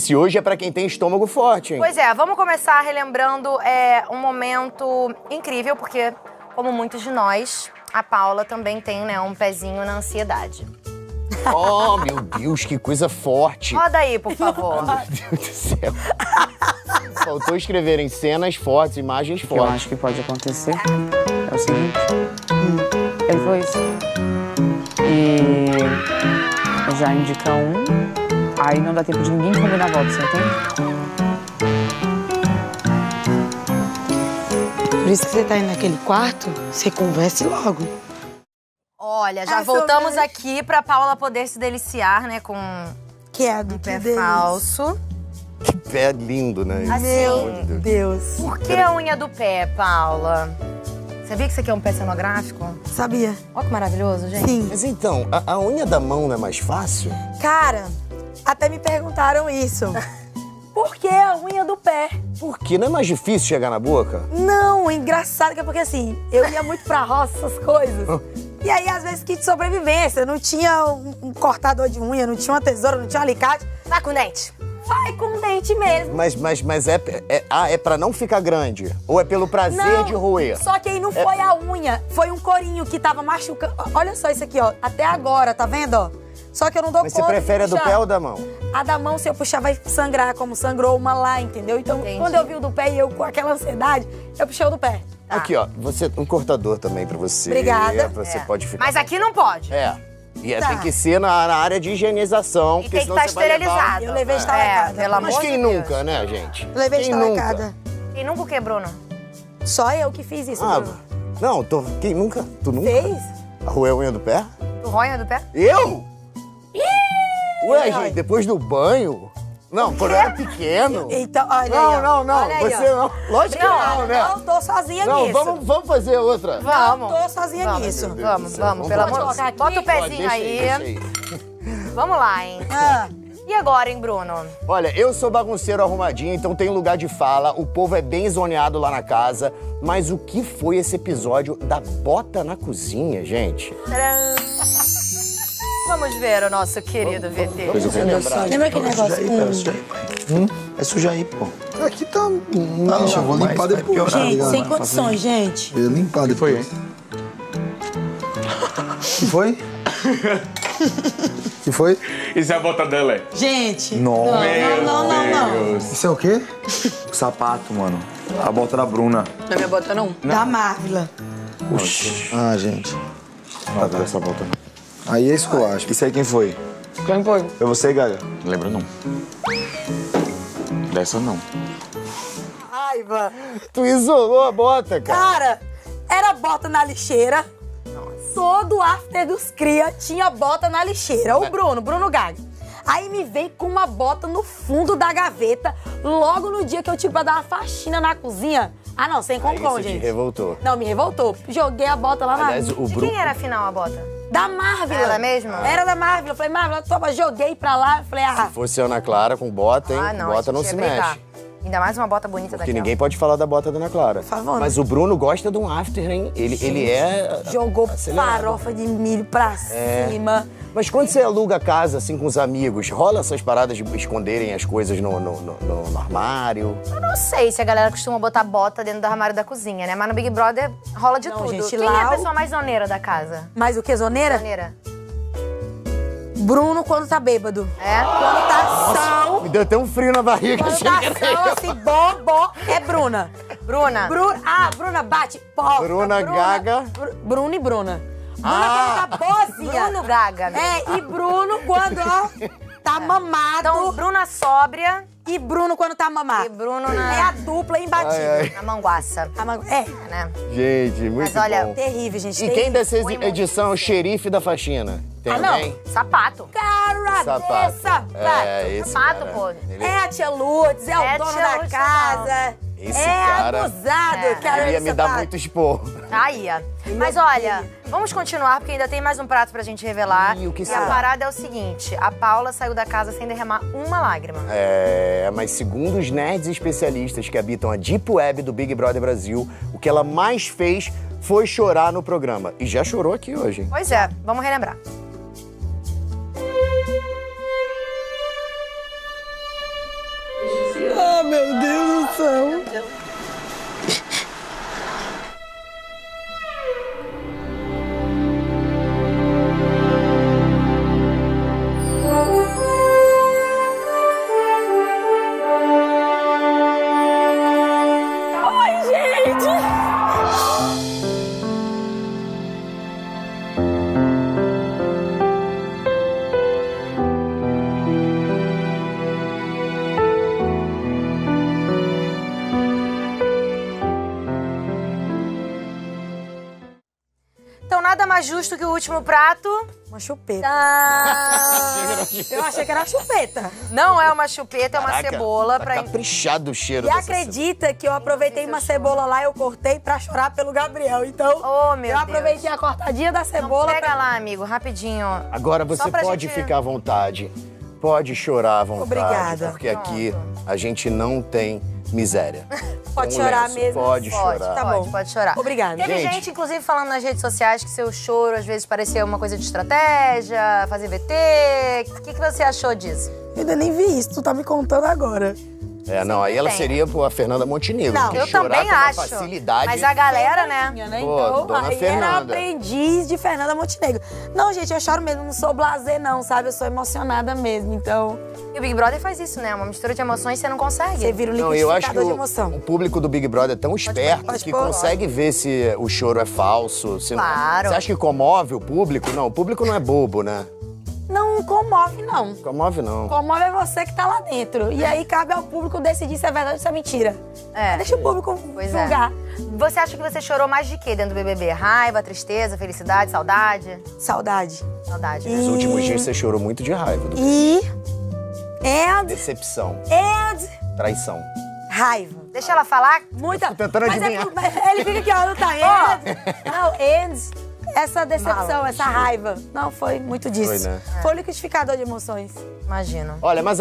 Esse hoje é pra quem tem estômago forte, hein? Pois é, vamos começar relembrando é, um momento incrível, porque, como muitos de nós, a Paula também tem né, um pezinho na ansiedade. Oh, meu Deus, que coisa forte. Roda aí, por favor. Meu Deus do céu. Faltou escreverem cenas fortes, imagens O que eu fortes. acho que pode acontecer é o seguinte. Ele foi isso. E já indica um. Aí não dá tempo de ninguém combinar a volta, você entende? Por isso que você tá indo naquele quarto, você converse logo. Olha, já É voltamos sobre- aqui pra Paula poder se deliciar, né, com um Que é do pé que Deus. falso. Que pé lindo, né? Assim, de Deus. Deus. Por que a unha do pé, Paula? Sabia que isso aqui é um pé cenográfico? Sabia? Olha que maravilhoso, gente. Sim. Mas então, a, a unha da mão não é mais fácil? Cara, até me perguntaram isso. Por que a unha do pé? Porque não é mais difícil chegar na boca? Não, engraçado que é porque assim, eu ia muito pra roça, essas coisas. E aí, às vezes, kit de sobrevivência. Não tinha um, um cortador de unha, não tinha uma tesoura, não tinha um alicate. Vai com dente. Vai com o dente mesmo. Mas, mas, mas é, é, ah, é pra não ficar grande? Ou é pelo prazer Não, de roer? Só que aí não foi a unha, foi um corinho que tava machucando. Olha só isso aqui, ó. Até agora, tá vendo, ó? Só que eu não dou Mas você conta de prefere a do pé ou da mão? A da mão, se eu puxar, vai sangrar, como sangrou uma lá, entendeu? Então, Entendi. quando eu vi o do pé e eu com aquela ansiedade, eu puxei o do pé. Aqui, ó, você, um cortador também pra você. Obrigada. Você É. pode ficar. Mas aqui não pode. É. E é, Tá. tem que ser na, na área de higienização. E porque tem que estar você levar- esterilizado. Eu levei É, estalecada. pelo amor Mas quem de Deus. nunca, né, gente? Eu levei quem estalecada. nunca? Quem nunca o que, Bruno? Só eu que fiz isso, Ah, Bruno. não, tô, quem nunca? Tu nunca? Fez? Roeu a unha do pé? Tu ronha do pé? Eu? Ué, gente, depois do banho? Não, quando eu era pequeno. Então, olha Não, aí, não, não. Olha aí, Você não. Lógico que não, né? Não tô sozinha Não, nisso. vamos, vamos fazer outra. Vamos. Não tô sozinha Vamos, nisso. Deus Vamos, vamos, vamos pelo amor de Deus. Bota o pezinho deixa aí. deixa aí. Vamos lá, hein? Ah, E agora, hein, Bruno? Olha, eu sou bagunceiro arrumadinho, então tem lugar de fala, o povo é bem zoneado lá na casa. Mas o que foi esse episódio da bota na cozinha, gente? Tcharam! Vamos ver o nosso querido VT. lembra aquele negócio? Hum. É sujar aí, pô. Aqui tá. Não, eu vou limpar depois. piorar. tá Gente, ligado? sem condições, gente. Eu ia limpar depois. Que foi? Que foi? Isso é a bota dela, é? Gente. Não, não, não, não, não. Isso é o quê? O sapato, mano. A bota da Bruna. Não é minha bota, não? Da Marvila. Oxi. Ah, gente. Não, tá essa bota não. Aí é esculacho. Isso aí quem foi? Quem foi? Foi você, Gaga? Lembra não. Dessa não. Raiva. Tu isolou a bota, cara. Cara, era bota na lixeira. Todo after dos cria tinha bota na lixeira. O Bruno, Bruno Gaga. Aí me vem com uma bota no fundo da gaveta, logo no dia que eu tive pra dar uma faxina na cozinha. Ah, não, sem Aí concom, isso gente. revoltou. Não, me revoltou. Joguei a bota lá Aliás, na. o De quem era afinal a bota? Da Marvel. Era mesmo? Era da Marvel. Eu falei, Marvel, toma, joguei pra lá. Eu falei, ah, Fosse Ana Clara com bota, hein? Ah, não. bota não se brigar. mexe. Ainda mais uma bota bonita Porque daquela. ninguém pode falar da bota da Ana Clara. Por favor, né? Mas o Bruno gosta de um after, hein? Ele, ele é. jogou acelerado. farofa de milho pra É. cima. Mas quando você aluga a casa, assim, com os amigos, rola essas paradas de esconderem as coisas no, no, no- no- armário? Eu não sei se a galera costuma botar bota dentro do armário da cozinha, né? Mas no Big Brother rola de Não, tudo. gente, Quem lá é a o- pessoa mais zoneira da casa? Mas o que, zoneira? Zoneira. Bruno quando tá bêbado. É? Quando tá são, Me deu até um frio na barriga. quando tá eu. assim, bó, bó, é Bruna. Bruna. Bruna, ah, Bruna bate, pó. Bruna Gaga. Bru- Bruno e Bruna. Bruna Ah. quando tá boazinha. Bruno Gaga, né? É, e Bruno quando, ó, tá mamado. Então, Bruna sóbria E Bruno quando tá mamado. e Bruno É na, a dupla imbatível. Ai, ai. na manguaça. A ma- É, Né? Gente, muito Mas olha, bom. terrível, gente. E terrível. quem dessa edição é o xerife da faxina? Tem Ah, não. alguém? Sapato. Cara Sapato. dessa, É, esse Sapato, cara, pô. Ele, É a tia Lourdes, é, É o dono da Lourdes casa. Esse é cara... abusado, É. cara. Ele ia esse me dar muito esporro. Aí, ó. Mas olha, vamos continuar, porque ainda tem mais um prato pra gente revelar. Ih, o que e será? a parada é o seguinte: a Paula saiu da casa sem derramar uma lágrima. É, mas segundo os nerds especialistas que habitam a Deep Web do Big Brother Brasil, o que ela mais fez foi chorar no programa. E já chorou aqui hoje, hein? Pois é, vamos relembrar. Ah, meu Deus do mais justo que o último prato. Uma chupeta. Ah, Eu achei que era chupeta. não é uma chupeta, é uma Caraca, cebola tá pra. caprichado o cheiro E acredita que eu aproveitei uma cebola lá e eu cortei pra chorar pelo Gabriel. Então, Oh, meu eu Deus. aproveitei a cortadinha da Então, cebola. pega pra- lá, amigo, rapidinho. Agora você pode gente- ficar à vontade. Pode chorar à vontade. Obrigada. Porque aqui a gente não tem miséria. Pode Com chorar lenço, mesmo? Pode, Pode, chorar. Tá pode, bom. pode chorar. Obrigada. Teve Gente. gente, inclusive, falando nas redes sociais que seu choro às vezes parecia uma coisa de estratégia, fazer VT. O que, que você achou disso? Eu ainda nem vi isso, tu tá me contando agora. É, não, aí ela tem. seria pô, a Fernanda Montenegro. Não, Eu também acho. facilidade. Mas a galera, né? Né? Pô, Então, dona aí Fernanda. era aprendiz de Fernanda Montenegro. Não, gente, eu choro mesmo, não sou blazer não, sabe? Eu sou emocionada mesmo, então E o Big Brother faz isso, né? Uma mistura de emoções você não consegue. você vira um Não, eu acho que liquidificador de o, emoção. o público do Big Brother é tão esperto pode que pôr. consegue ver se o choro é falso. Se não- Claro. Você acha que comove o público? Não, o público não é bobo, né? Não comove, não. Comove não. Comove é você que tá lá dentro. E aí cabe ao público decidir se é verdade ou se é mentira. É. Deixa o público Pois é. julgar. Você acha que você chorou mais de quê dentro do BBB? Raiva, tristeza, felicidade, saudade? Saudade. Saudade, né? Nos últimos dias você chorou muito de raiva. Do... E. And. Decepção, And. traição. Raiva. Deixa ela falar. Muita. tô tentando Mas é adivinhar. mas ele fica aqui, ó, não tá. And. Não, and. Essa decepção, essa raiva. Não, foi muito disso. Foi, né? Foi o liquidificador de emoções. Imagino. Olha, mas